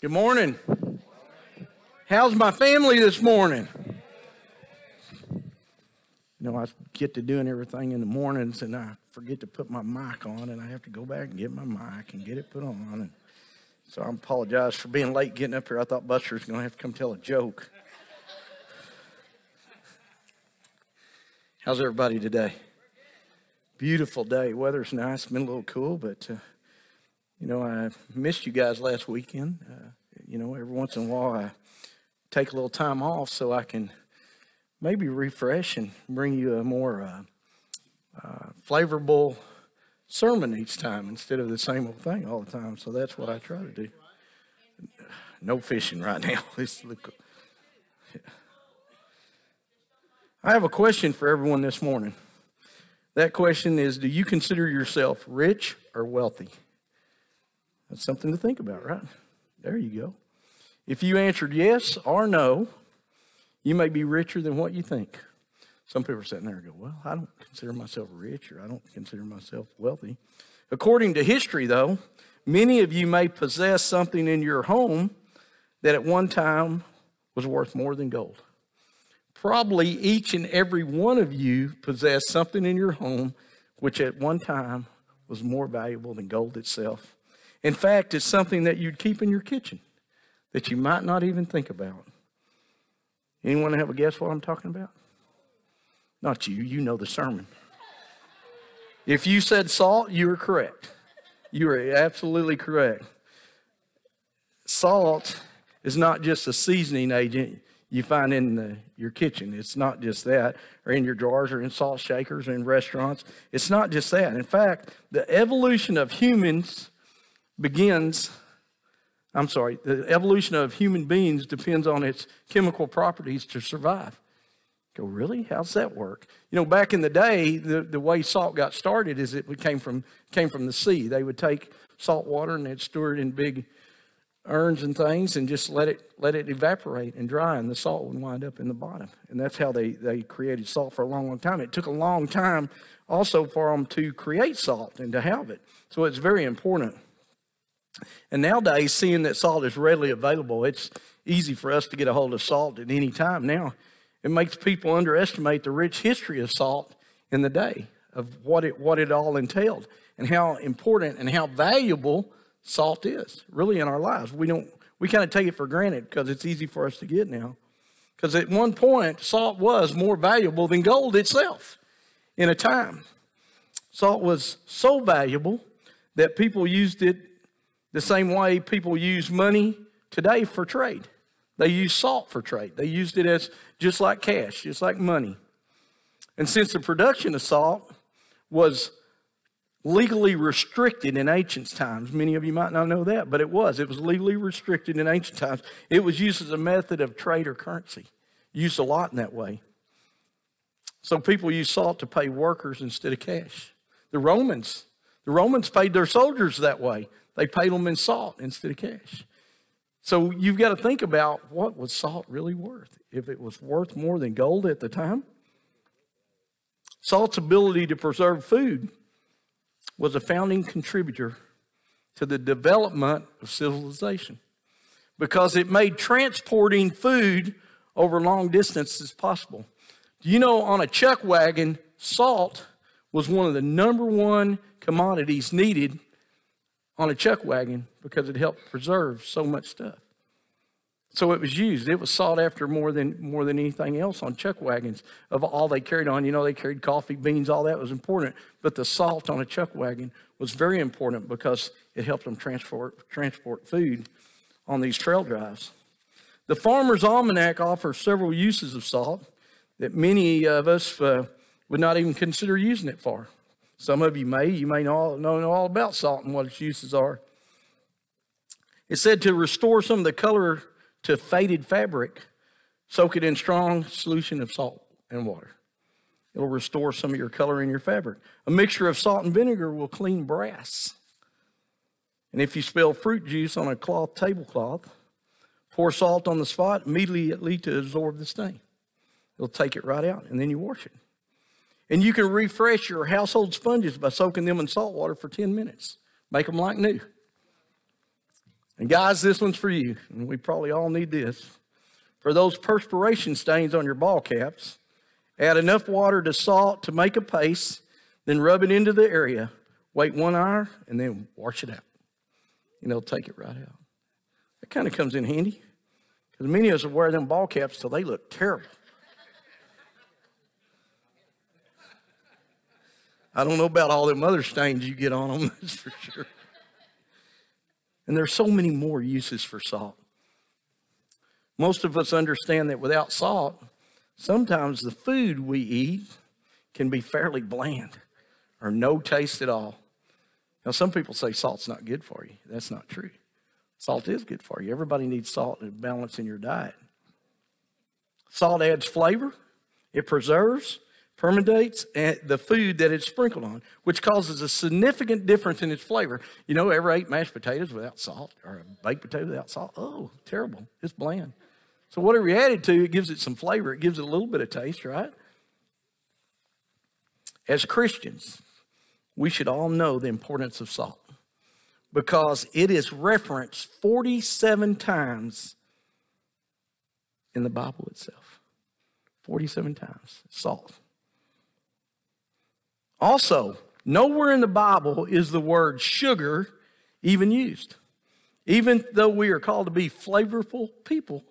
Good morning. How's my family this morning? You know, I get to doing everything in the mornings and I forget to put my mic on and I have to go back and get my mic and get it put on. And so I apologize for being late getting up here. I thought Buster was going to have to come tell a joke. How's everybody today? Beautiful day. Weather's nice. Been a little cool, but uh, you know, I missed you guys last weekend. Uh, you know, every once in a while I take a little time off so I can maybe refresh and bring you a more uh, uh, flavorful sermon each time instead of the same old thing all the time. So that's what I try to do. No fishing right now. I have a question for everyone this morning. That question is Do you consider yourself rich or wealthy? That's something to think about, right? There you go. If you answered yes or no, you may be richer than what you think. Some people are sitting there and go, Well, I don't consider myself rich or I don't consider myself wealthy. According to history, though, many of you may possess something in your home that at one time was worth more than gold. Probably each and every one of you possessed something in your home which at one time was more valuable than gold itself. In fact, it's something that you'd keep in your kitchen that you might not even think about. Anyone have a guess what I'm talking about? Not you, you know the sermon. If you said salt, you are correct. You are absolutely correct. Salt is not just a seasoning agent you find in the, your kitchen. It's not just that, or in your jars, or in salt shakers, or in restaurants. It's not just that. In fact, the evolution of humans begins, I'm sorry, the evolution of human beings depends on its chemical properties to survive. Go, really? How's that work? You know, back in the day, the, the way salt got started is it came from, came from the sea. They would take salt water and they'd store it in big urns and things and just let it let it evaporate and dry and the salt would wind up in the bottom and that's how they they created salt for a long long time it took a long time also for them to create salt and to have it so it's very important and nowadays, seeing that salt is readily available, it's easy for us to get a hold of salt at any time. Now, it makes people underestimate the rich history of salt in the day, of what it, what it all entailed, and how important and how valuable salt is really in our lives. We don't we kind of take it for granted because it's easy for us to get now. Because at one point, salt was more valuable than gold itself in a time. Salt was so valuable that people used it the same way people use money today for trade. They use salt for trade. They used it as just like cash, just like money. And since the production of salt was legally restricted in ancient times, many of you might not know that, but it was. It was legally restricted in ancient times. It was used as a method of trade or currency, used a lot in that way. So people used salt to pay workers instead of cash. The Romans, the Romans paid their soldiers that way. They paid them in salt instead of cash. So you've got to think about what was salt really worth? If it was worth more than gold at the time? Salt's ability to preserve food was a founding contributor to the development of civilization because it made transporting food over long distances possible. Do you know on a chuck wagon, salt was one of the number one commodities needed on a chuck wagon because it helped preserve so much stuff. So it was used. It was sought after more than more than anything else on chuck wagons of all they carried on. You know, they carried coffee, beans, all that was important. But the salt on a chuck wagon was very important because it helped them transport transport food on these trail drives. The Farmer's Almanac offers several uses of salt that many of us uh, would not even consider using it for. Some of you may. You may know, know all about salt and what its uses are. It said to restore some of the color to faded fabric, soak it in strong solution of salt and water. It'll restore some of your color in your fabric. A mixture of salt and vinegar will clean brass. And if you spill fruit juice on a cloth tablecloth, pour salt on the spot immediately to absorb the stain. It'll take it right out, and then you wash it. And you can refresh your household sponges by soaking them in salt water for 10 minutes. Make them like new. And guys, this one's for you. And we probably all need this. For those perspiration stains on your ball caps, add enough water to salt to make a paste, then rub it into the area. Wait one hour and then wash it out. And they'll take it right out. That kind of comes in handy. Because many of us wear them ball caps till they look terrible. I don't know about all them other stains you get on them, that's for sure. And there's so many more uses for salt. Most of us understand that without salt, sometimes the food we eat can be fairly bland or no taste at all. Now, some people say salt's not good for you. That's not true. Salt is good for you. Everybody needs salt and balance in your diet. Salt adds flavor, it preserves, permeates the food that it's sprinkled on, which causes a significant difference in its flavor. You know, ever ate mashed potatoes without salt or a baked potato without salt? Oh, terrible. It's bland. So whatever you added to, it gives it some flavor. It gives it a little bit of taste, right? As Christians, we should all know the importance of salt because it is referenced 47 times in the Bible itself. 47 times. Salt. Also, nowhere in the Bible is the word sugar even used. Even though we are called to be flavorful people,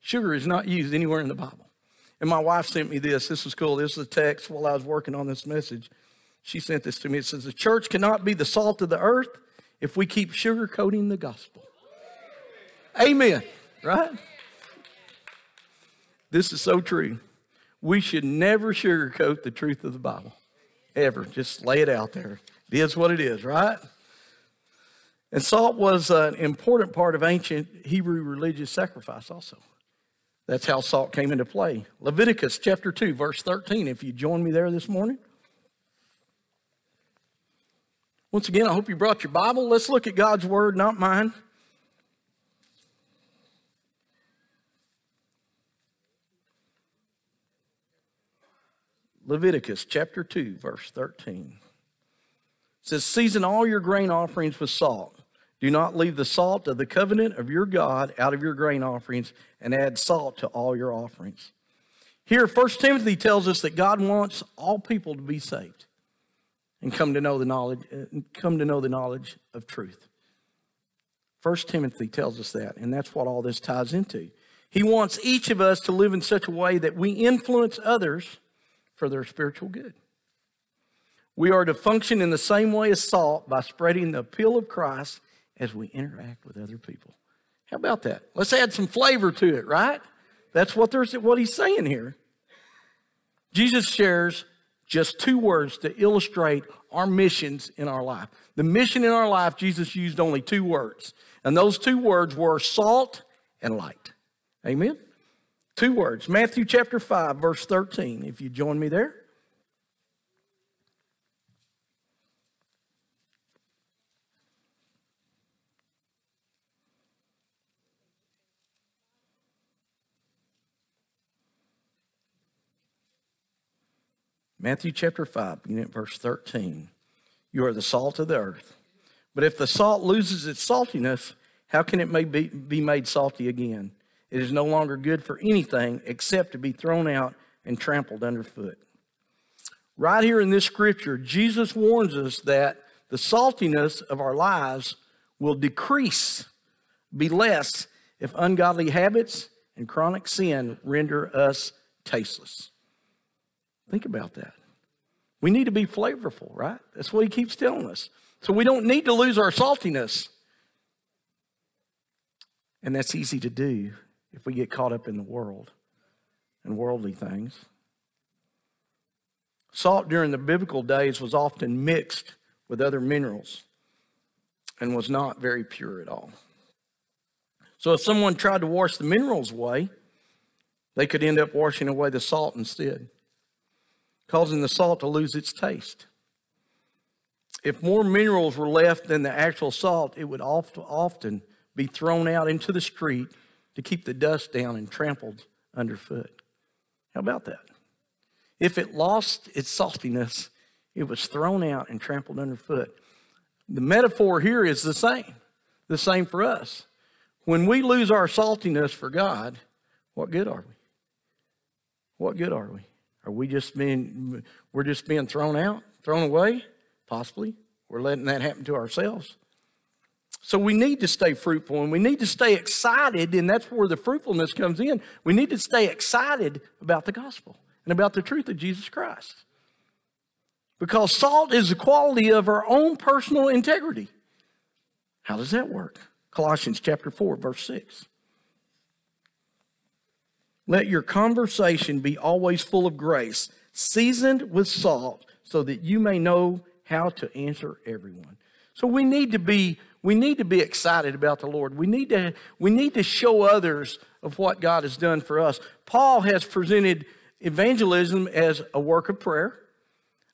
sugar is not used anywhere in the Bible. And my wife sent me this. This was cool. This is a text while I was working on this message. She sent this to me. It says, The church cannot be the salt of the earth if we keep sugarcoating the gospel. Amen. Right? This is so true. We should never sugarcoat the truth of the Bible ever. Just lay it out there. It is what it is, right? And salt was an important part of ancient Hebrew religious sacrifice also. That's how salt came into play. Leviticus chapter 2, verse 13, if you join me there this morning. Once again, I hope you brought your Bible. Let's look at God's Word, not mine. Leviticus chapter 2, verse 13. It says, Season all your grain offerings with salt. Do not leave the salt of the covenant of your God out of your grain offerings, and add salt to all your offerings. Here, 1 Timothy tells us that God wants all people to be saved and come to know the knowledge, uh, come to know the knowledge of truth. 1 Timothy tells us that, and that's what all this ties into. He wants each of us to live in such a way that we influence others for their spiritual good. We are to function in the same way as salt by spreading the appeal of Christ as we interact with other people. How about that? Let's add some flavor to it, right? That's what there's what he's saying here. Jesus shares just two words to illustrate our missions in our life. The mission in our life, Jesus used only two words. And those two words were salt and light. Amen? Two words. Matthew chapter 5, verse 13, if you join me there. Matthew chapter 5, beginning at verse 13. You are the salt of the earth. But if the salt loses its saltiness, how can it be, be made salty again? It is no longer good for anything except to be thrown out and trampled underfoot. Right here in this scripture, Jesus warns us that the saltiness of our lives will decrease, be less, if ungodly habits and chronic sin render us tasteless. Think about that. We need to be flavorful, right? That's what he keeps telling us. So we don't need to lose our saltiness. And that's easy to do if we get caught up in the world and worldly things. Salt during the biblical days was often mixed with other minerals and was not very pure at all. So if someone tried to wash the minerals away, they could end up washing away the salt instead, causing the salt to lose its taste. If more minerals were left than the actual salt, it would often be thrown out into the street to keep the dust down and trampled underfoot. How about that? If it lost its saltiness, it was thrown out and trampled underfoot. The metaphor here is the same. the same for us. When we lose our saltiness for God, what good are we? What good are we? Are we just being we're just being thrown out, thrown away? Possibly. We're letting that happen to ourselves. So we need to stay fruitful and we need to stay excited, and that's where the fruitfulness comes in. We need to stay excited about the gospel and about the truth of Jesus Christ. Because salt is the quality of our own personal integrity. How does that work? Colossians chapter 4, verse 6. Let your conversation be always full of grace, seasoned with salt, so that you may know how to answer everyone. So we need to be we need to be excited about the Lord. We need to we need to show others of what God has done for us. Paul has presented evangelism as a work of prayer,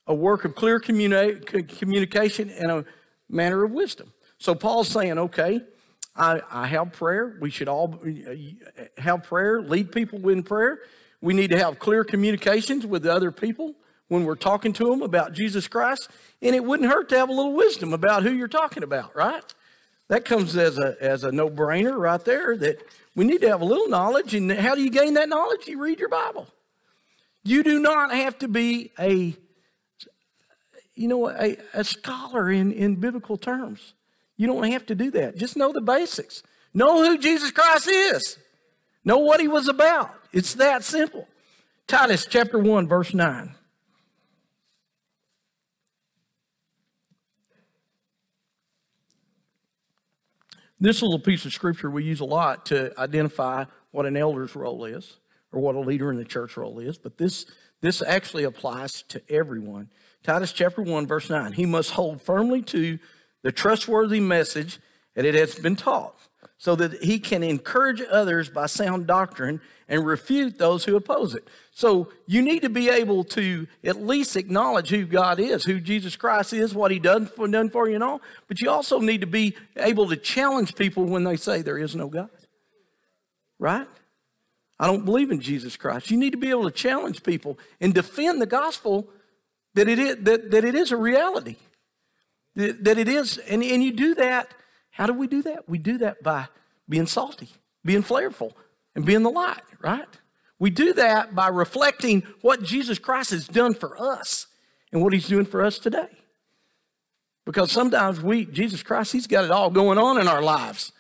a work of clear communi- communication, and a manner of wisdom. So Paul's saying, okay, I, I have prayer. We should all have prayer, lead people in prayer. We need to have clear communications with other people when we're talking to them about Jesus Christ. And it wouldn't hurt to have a little wisdom about who you're talking about, right? That comes as a, as a no brainer right there that we need to have a little knowledge. And how do you gain that knowledge? You read your Bible. You do not have to be a, you know, a, a scholar in, in biblical terms. You don't have to do that. Just know the basics. Know who Jesus Christ is. Know what he was about. It's that simple. Titus chapter 1, verse 9. This little piece of scripture we use a lot to identify what an elder's role is or what a leader in the church role is, but this, this actually applies to everyone. Titus chapter 1, verse 9. He must hold firmly to the trustworthy message that it has been taught, so that he can encourage others by sound doctrine and refute those who oppose it. So you need to be able to at least acknowledge who God is, who Jesus Christ is, what he done for, done for you and all, but you also need to be able to challenge people when they say there is no God. Right? I don't believe in Jesus Christ. You need to be able to challenge people and defend the gospel that it is, that, that it is a reality that it is, and, and you do that. How do we do that? We do that by being salty, being flavorful, and being the light, right? We do that by reflecting what Jesus Christ has done for us and what he's doing for us today. Because sometimes we, Jesus Christ, he's got it all going on in our lives,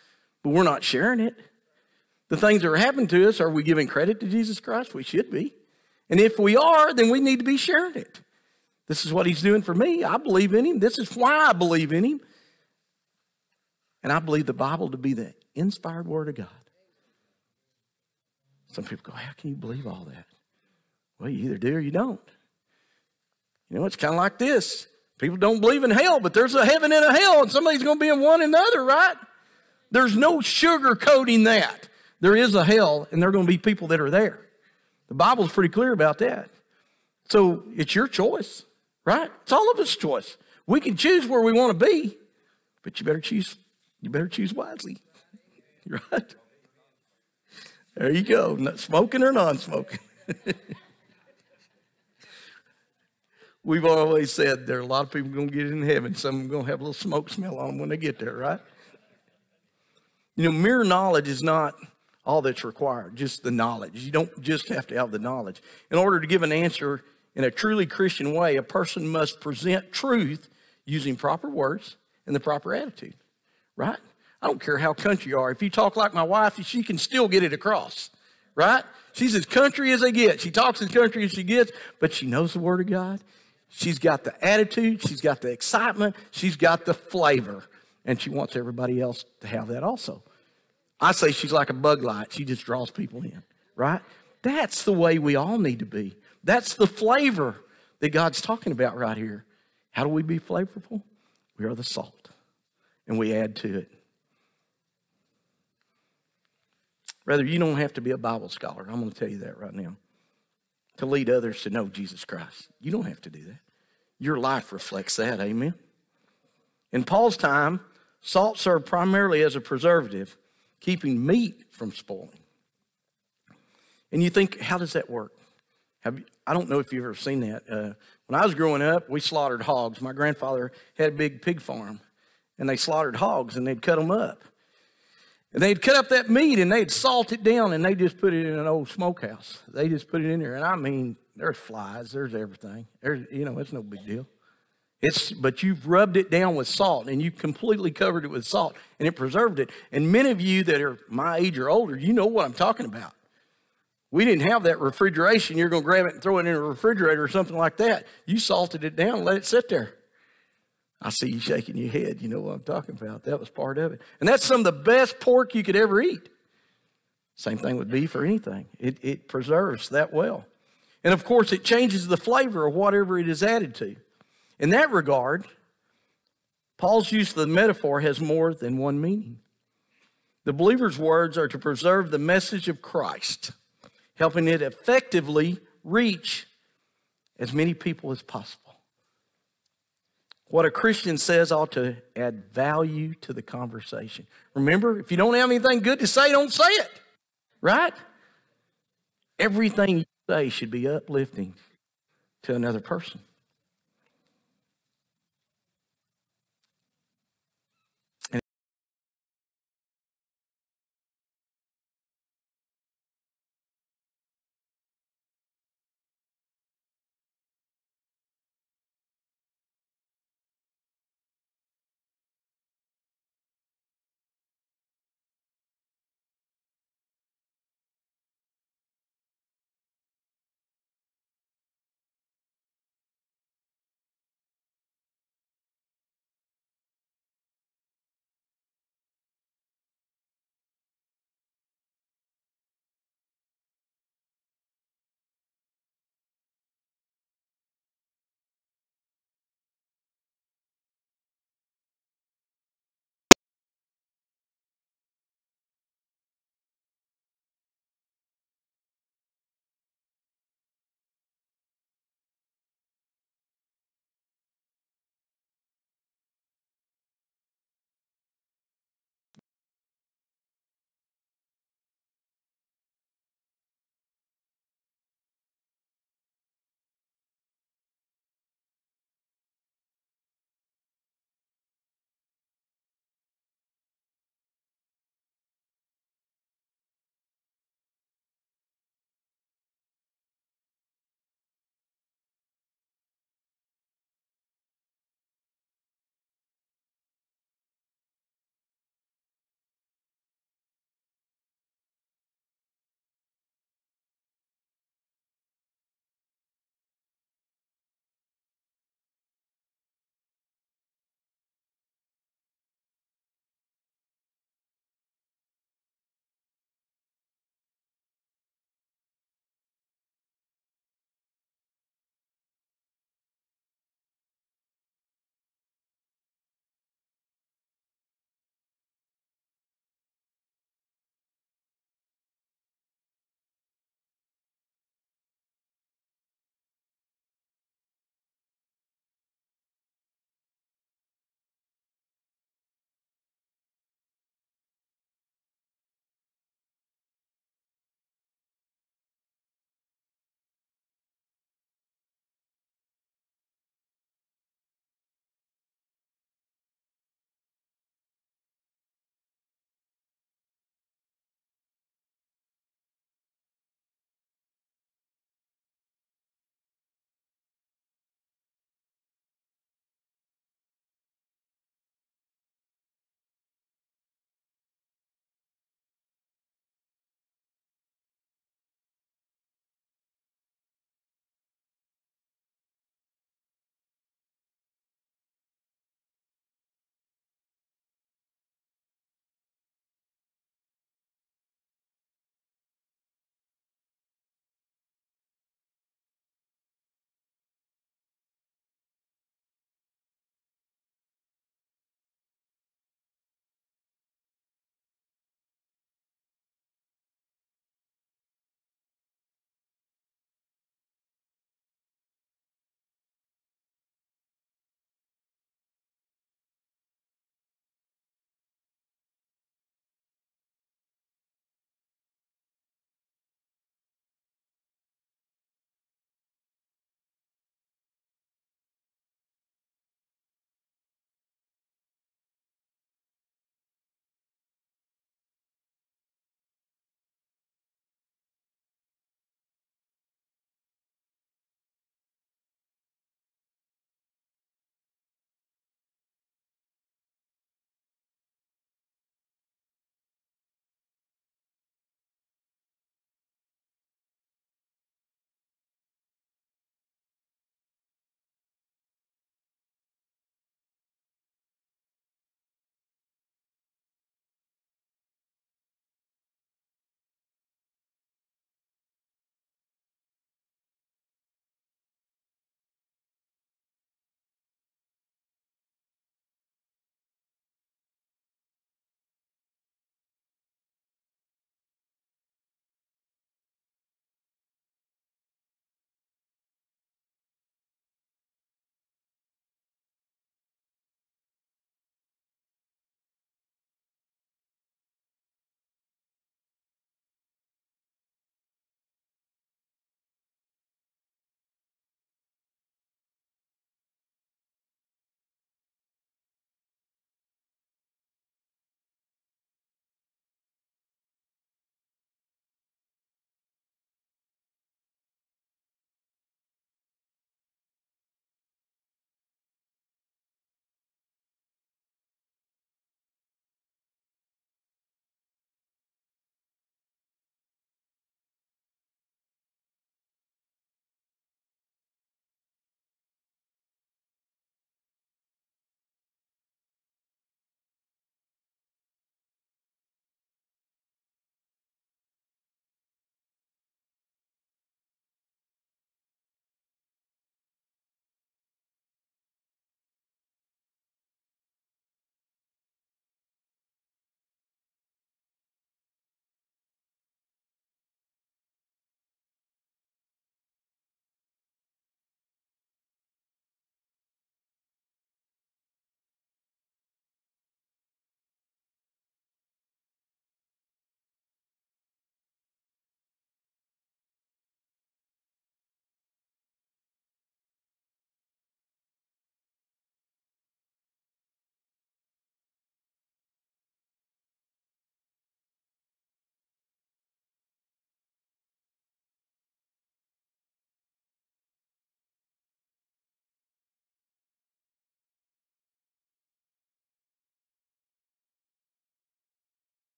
but we're not sharing it. The things that are happening to us, are we giving credit to Jesus Christ? We should be. And if we are, then we need to be sharing it. This is what he's doing for me. I believe in him. This is why I believe in him. And I believe the Bible to be the inspired word of God. Some people go, How can you believe all that? Well, you either do or you don't. You know, it's kind of like this. People don't believe in hell, but there's a heaven and a hell, and somebody's going to be in one and the other, right? There's no sugarcoating that. There is a hell, and there are going to be people that are there. The Bible's pretty clear about that. So it's your choice. Right? It's all of us' choice. We can choose where we want to be, but you better choose, you better choose wisely. Right? There you go. Not smoking or non-smoking. We've always said there are a lot of people going to get in heaven. Some them going to have a little smoke smell on them when they get there, right? You know, mere knowledge is not all that's required, just the knowledge. You don't just have to have the knowledge. In order to give an answer in a truly Christian way, a person must present truth using proper words and the proper attitude, right? I don't care how country you are. If you talk like my wife, she can still get it across, right? She's as country as they get. She talks as country as she gets, but she knows the Word of God. She's got the attitude, she's got the excitement, she's got the flavor, and she wants everybody else to have that also. I say she's like a bug light. She just draws people in, right? That's the way we all need to be. That's the flavor that God's talking about right here. How do we be flavorful? We are the salt, and we add to it. Rather, you don't have to be a Bible scholar. I'm going to tell you that right now. To lead others to know Jesus Christ. You don't have to do that. Your life reflects that. Amen. In Paul's time, salt served primarily as a preservative, keeping meat from spoiling. And you think, how does that work? Have, I don't know if you've ever seen that. Uh, when I was growing up, we slaughtered hogs. My grandfather had a big pig farm. And they slaughtered hogs and they'd cut them up. And they'd cut up that meat and they'd salt it down and they just put it in an old smokehouse. They just put it in there. And I mean, there's flies, there's everything. There's, you know, it's no big deal. It's, but you've rubbed it down with salt and you've completely covered it with salt and it preserved it. And many of you that are my age or older, you know what I'm talking about. We didn't have that refrigeration. You're going to grab it and throw it in a refrigerator or something like that. You salted it down and let it sit there. I see you shaking your head. You know what I'm talking about. That was part of it. And that's some of the best pork you could ever eat. Same thing with beef or anything. It, it preserves that well. And of course, it changes the flavor of whatever it is added to. In that regard, Paul's use of the metaphor has more than one meaning. The believer's words are to preserve the message of Christ, helping it effectively reach as many people as possible. What a Christian says ought to add value to the conversation. Remember, if you don't have anything good to say, don't say it. Right? Everything you say should be uplifting to another person.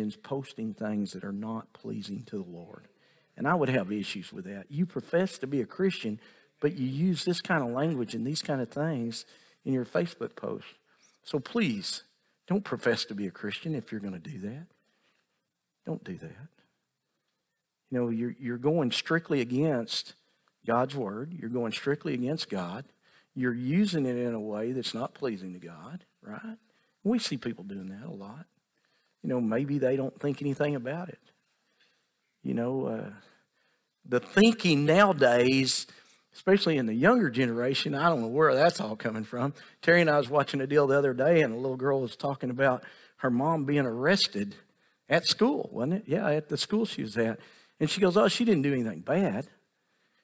Christians posting things that are not pleasing to the Lord. And I would have issues with that. You profess to be a Christian, but you use this kind of language and these kind of things in your Facebook post. So please, don't profess to be a Christian if you're going to do that. Don't do that. You know, you're, you're going strictly against God's word, you're going strictly against God. You're using it in a way that's not pleasing to God, right? We see people doing that a lot. You know, maybe they don't think anything about it. You know, uh, the thinking nowadays, especially in the younger generation, I don't know where that's all coming from. Terry and I was watching a deal the other day, and a little girl was talking about her mom being arrested at school, wasn't it? Yeah, at the school she was at. And she goes, Oh, she didn't do anything bad.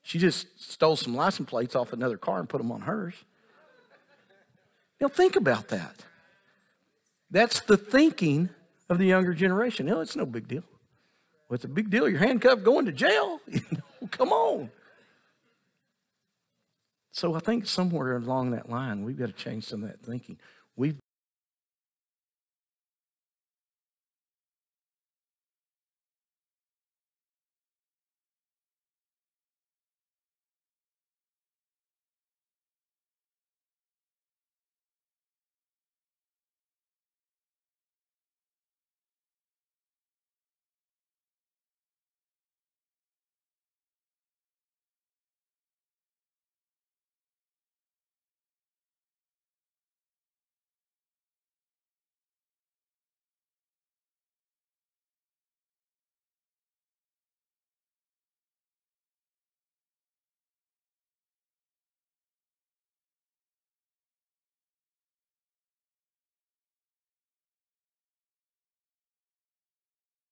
She just stole some license plates off another car and put them on hers. Know, think about that. That's the thinking of the younger generation. No, it's no big deal. Well, it's a big deal. You're handcuffed going to jail. Come on. So I think somewhere along that line, we've got to change some of that thinking.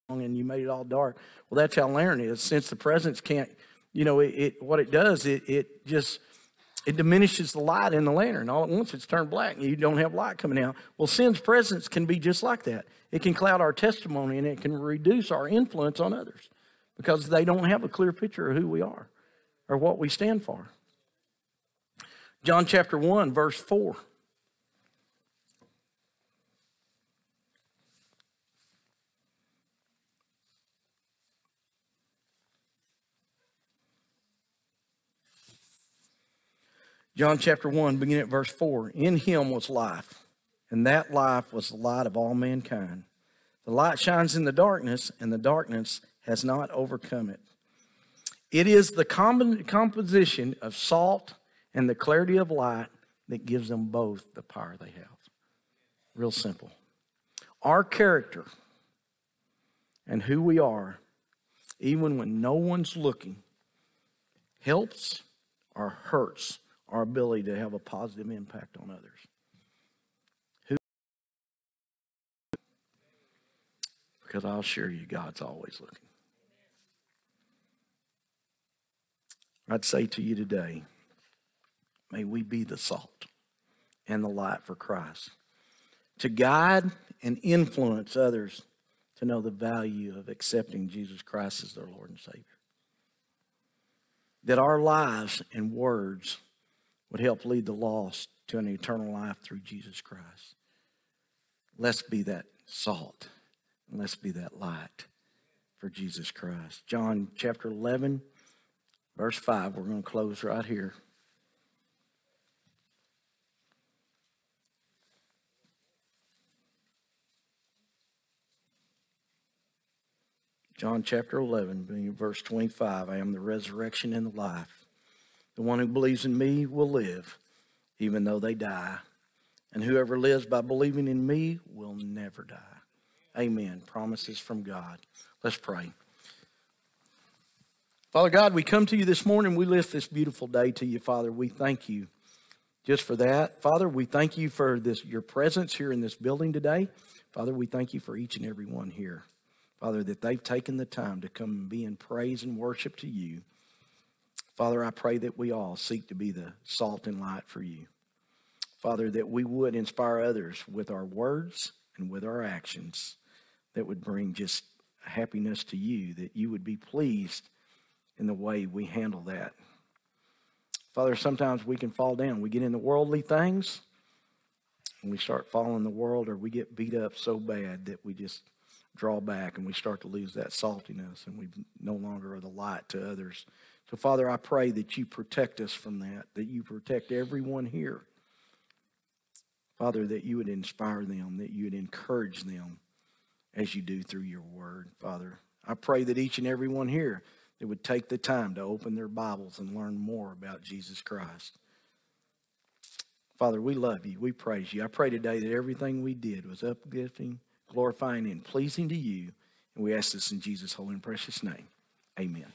And you made it all dark. Well, that's how lantern is. Since the presence can't, you know, it, it what it does, it, it just it diminishes the light in the lantern. All at once it's turned black and you don't have light coming out. Well, sin's presence can be just like that. It can cloud our testimony and it can reduce our influence on others because they don't have a clear picture of who we are or what we stand for. John chapter 1, verse 4. John chapter 1, beginning at verse 4. In him was life, and that life was the light of all mankind. The light shines in the darkness, and the darkness has not overcome it. It is the composition of salt and the clarity of light that gives them both the power they have. Real simple. Our character and who we are, even when no one's looking, helps or hurts our ability to have a positive impact on others. Who? Because I'll assure you, God's always looking. I'd say to you today, may we be the salt and the light for Christ to guide and influence others to know the value of accepting Jesus Christ as their Lord and Savior. That our lives and words would help lead the lost to an eternal life through Jesus Christ. Let's be that salt and let's be that light for Jesus Christ. John chapter 11, verse 5. We're going to close right here. John chapter 11, verse 25. I am the resurrection and the life. The one who believes in me will live, even though they die. And whoever lives by believing in me will never die. Amen. Promises from God. Let's pray. Father God, we come to you this morning. We lift this beautiful day to you, Father. We thank you just for that. Father, we thank you for this your presence here in this building today. Father, we thank you for each and every one here. Father, that they've taken the time to come and be in praise and worship to you. Father, I pray that we all seek to be the salt and light for you. Father, that we would inspire others with our words and with our actions that would bring just happiness to you, that you would be pleased in the way we handle that. Father, sometimes we can fall down. We get into worldly things and we start following the world or we get beat up so bad that we just draw back and we start to lose that saltiness and we no longer are the light to others. So, Father, I pray that you protect us from that, that you protect everyone here. Father, that you would inspire them, that you would encourage them as you do through your word, Father. I pray that each and every one here that would take the time to open their Bibles and learn more about Jesus Christ. Father, we love you. We praise you. I pray today that everything we did was uplifting, glorifying, and pleasing to you. And we ask this in Jesus' holy and precious name. Amen.